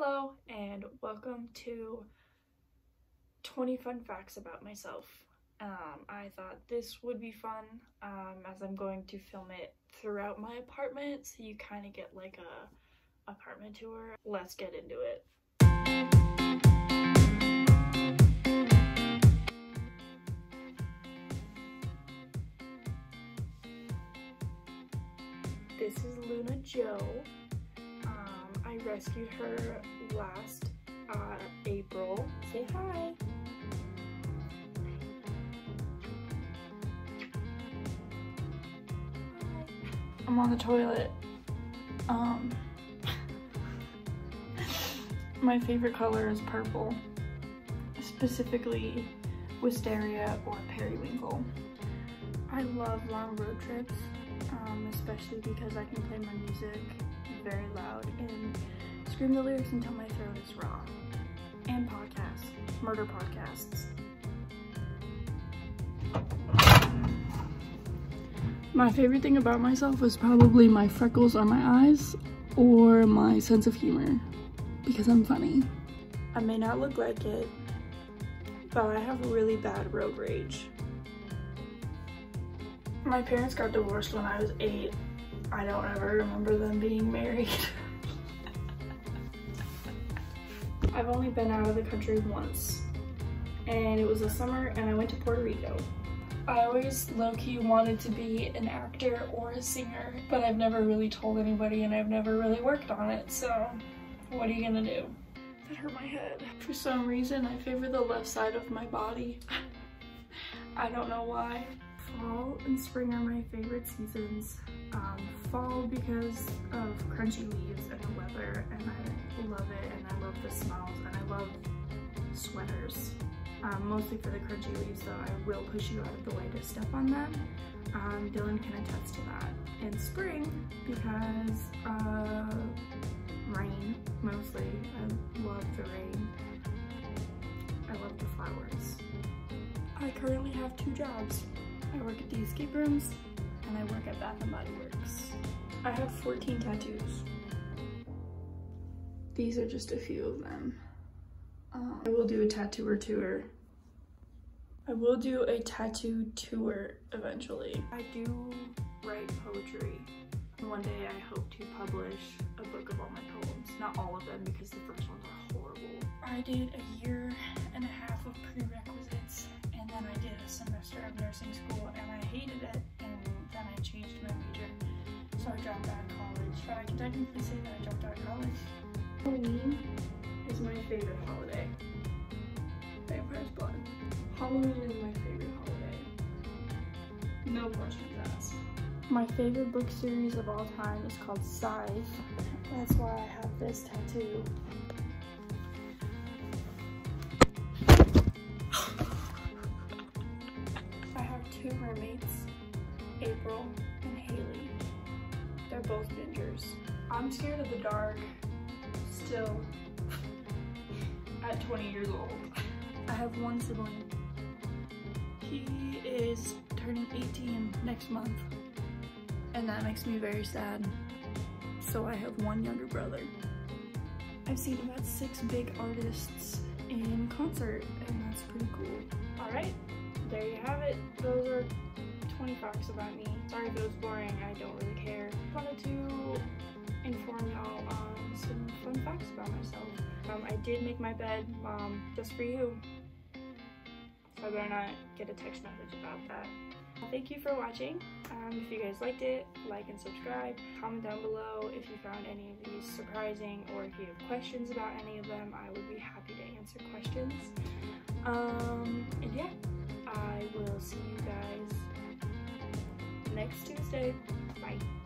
Hello and welcome to 20 fun facts about myself. Um, I thought this would be fun um, as I'm going to film it throughout my apartment so you kind of get like a apartment tour. Let's get into it. This is Luna Joe. Rescued her last uh, April. Say hi. I'm on the toilet. Um, my favorite color is purple, specifically wisteria or periwinkle. I love long road trips, um, especially because I can play my music very loud and scream the lyrics until my throat is raw. And podcasts, murder podcasts. My favorite thing about myself is probably my freckles on my eyes or my sense of humor because I'm funny. I may not look like it, but I have a really bad road rage. My parents got divorced when I was eight. I don't ever remember them being married. I've only been out of the country once and it was a summer and I went to Puerto Rico. I always low-key wanted to be an actor or a singer, but I've never really told anybody and I've never really worked on it, so what are you gonna do? That hurt my head. For some reason, I favor the left side of my body. I don't know why. Fall and spring are my favorite seasons. Um, fall because of crunchy leaves and the weather, and I love it, and I love the smells, and I love sweaters um, mostly for the crunchy leaves though, I will push you out of the way to step on them. Um, Dylan can attest to that. In spring because uh, rain mostly. I love the rain. I love the flowers. I currently have two jobs. I work at the escape rooms and I work at Bath & Body Works. I have 14 tattoos. These are just a few of them. Um, I will do a tattoo tour. I will do a tattoo tour eventually. I do write poetry. One day I hope to publish a book of all my poems. Not all of them because the first ones are horrible. I did a year and a half of prerequisites and then I did a semester of nursing school and I hated it I changed my major. So I dropped out of college. But I can technically say that I dropped out of college. Halloween is my favorite holiday. Vampire's Blood. Halloween is my favorite holiday. No questions asked. My favorite book series of all time is called Scythe. That's why I have this tattoo. I have two roommates, April and Haley. They're both gingers. I'm scared of the dark still at 20 years old. I have one sibling. He is turning 18 next month and that makes me very sad. So I have one younger brother. I've seen about six big artists in concert and that's pretty cool. All right, there you have it. Those are 20 facts about me. Sorry if it was boring, I don't really care. Wanted to inform y'all on some fun facts about myself. Um, I did make my bed um, just for you. So I better not get a text message about that. Thank you for watching. Um, if you guys liked it, like and subscribe. Comment down below if you found any of these surprising or if you have questions about any of them. I would be happy to answer questions. Um, and yeah, I will see you guys next Tuesday. Bye.